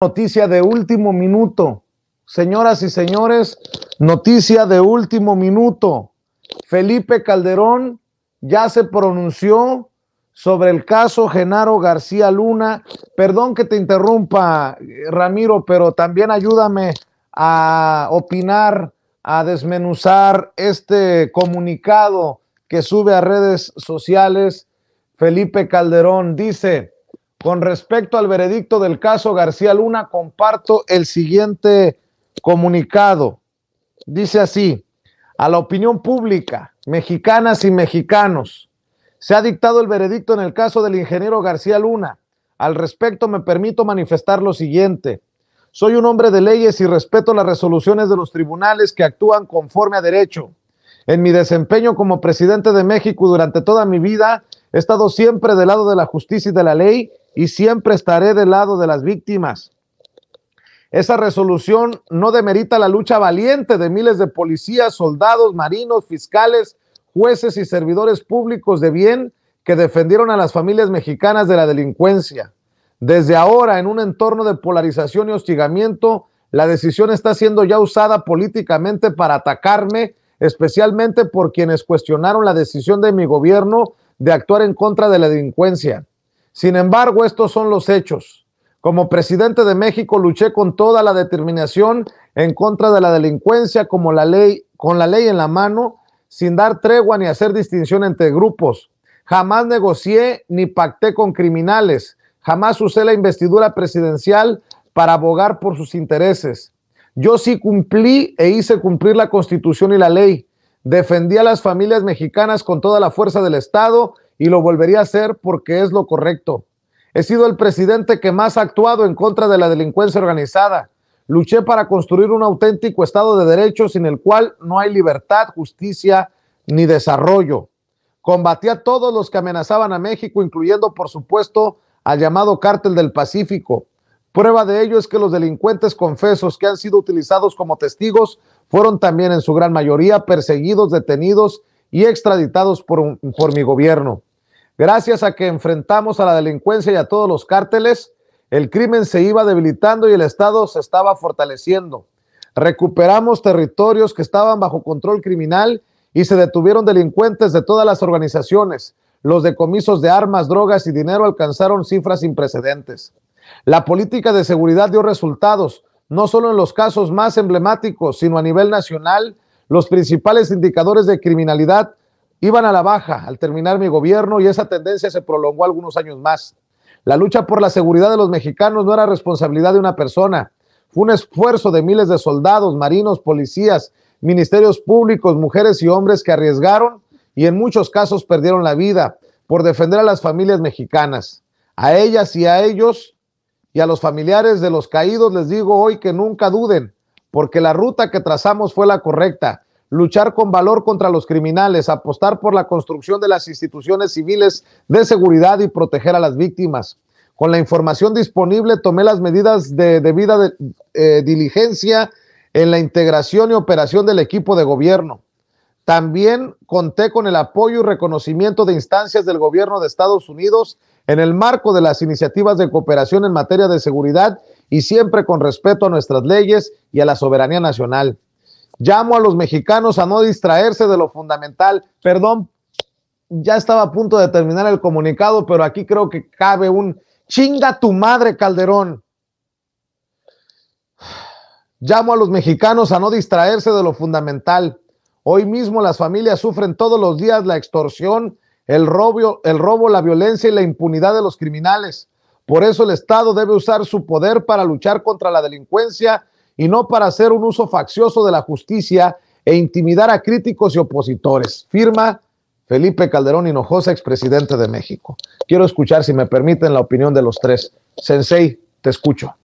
Noticia de último minuto. Señoras y señores, noticia de último minuto. Felipe Calderón ya se pronunció sobre el caso Genaro García Luna. Perdón que te interrumpa, Ramiro, pero también ayúdame a opinar, a desmenuzar este comunicado que sube a redes sociales. Felipe Calderón dice, con respecto al veredicto del caso García Luna, comparto el siguiente comunicado. Dice así, a la opinión pública, mexicanas y mexicanos, se ha dictado el veredicto en el caso del ingeniero García Luna. Al respecto, me permito manifestar lo siguiente. Soy un hombre de leyes y respeto las resoluciones de los tribunales que actúan conforme a derecho. En mi desempeño como presidente de México durante toda mi vida, he estado siempre del lado de la justicia y de la ley y siempre estaré del lado de las víctimas. Esa resolución no demerita la lucha valiente de miles de policías, soldados, marinos, fiscales, jueces y servidores públicos de bien que defendieron a las familias mexicanas de la delincuencia. Desde ahora, en un entorno de polarización y hostigamiento, la decisión está siendo ya usada políticamente para atacarme, especialmente por quienes cuestionaron la decisión de mi gobierno de actuar en contra de la delincuencia. Sin embargo, estos son los hechos. Como presidente de México luché con toda la determinación en contra de la delincuencia como la ley, con la ley en la mano, sin dar tregua ni hacer distinción entre grupos. Jamás negocié ni pacté con criminales. Jamás usé la investidura presidencial para abogar por sus intereses. Yo sí cumplí e hice cumplir la constitución y la ley. Defendí a las familias mexicanas con toda la fuerza del Estado y lo volvería a hacer porque es lo correcto. He sido el presidente que más ha actuado en contra de la delincuencia organizada. Luché para construir un auténtico Estado de Derecho sin el cual no hay libertad, justicia ni desarrollo. Combatí a todos los que amenazaban a México, incluyendo, por supuesto, al llamado Cártel del Pacífico. Prueba de ello es que los delincuentes confesos que han sido utilizados como testigos fueron también en su gran mayoría perseguidos, detenidos y extraditados por, por mi gobierno. Gracias a que enfrentamos a la delincuencia y a todos los cárteles, el crimen se iba debilitando y el Estado se estaba fortaleciendo. Recuperamos territorios que estaban bajo control criminal y se detuvieron delincuentes de todas las organizaciones. Los decomisos de armas, drogas y dinero alcanzaron cifras sin precedentes. La política de seguridad dio resultados, no solo en los casos más emblemáticos, sino a nivel nacional. Los principales indicadores de criminalidad iban a la baja al terminar mi gobierno y esa tendencia se prolongó algunos años más. La lucha por la seguridad de los mexicanos no era responsabilidad de una persona, fue un esfuerzo de miles de soldados, marinos, policías, ministerios públicos, mujeres y hombres que arriesgaron y en muchos casos perdieron la vida por defender a las familias mexicanas. A ellas y a ellos y a los familiares de los caídos les digo hoy que nunca duden, porque la ruta que trazamos fue la correcta luchar con valor contra los criminales, apostar por la construcción de las instituciones civiles de seguridad y proteger a las víctimas. Con la información disponible tomé las medidas de debida eh, diligencia en la integración y operación del equipo de gobierno. También conté con el apoyo y reconocimiento de instancias del gobierno de Estados Unidos en el marco de las iniciativas de cooperación en materia de seguridad y siempre con respeto a nuestras leyes y a la soberanía nacional. Llamo a los mexicanos a no distraerse de lo fundamental. Perdón, ya estaba a punto de terminar el comunicado, pero aquí creo que cabe un chinga tu madre, Calderón. Llamo a los mexicanos a no distraerse de lo fundamental. Hoy mismo las familias sufren todos los días la extorsión, el robo, el robo, la violencia y la impunidad de los criminales. Por eso el Estado debe usar su poder para luchar contra la delincuencia y no para hacer un uso faccioso de la justicia e intimidar a críticos y opositores. Firma Felipe Calderón Hinojosa, expresidente de México. Quiero escuchar, si me permiten, la opinión de los tres. Sensei, te escucho.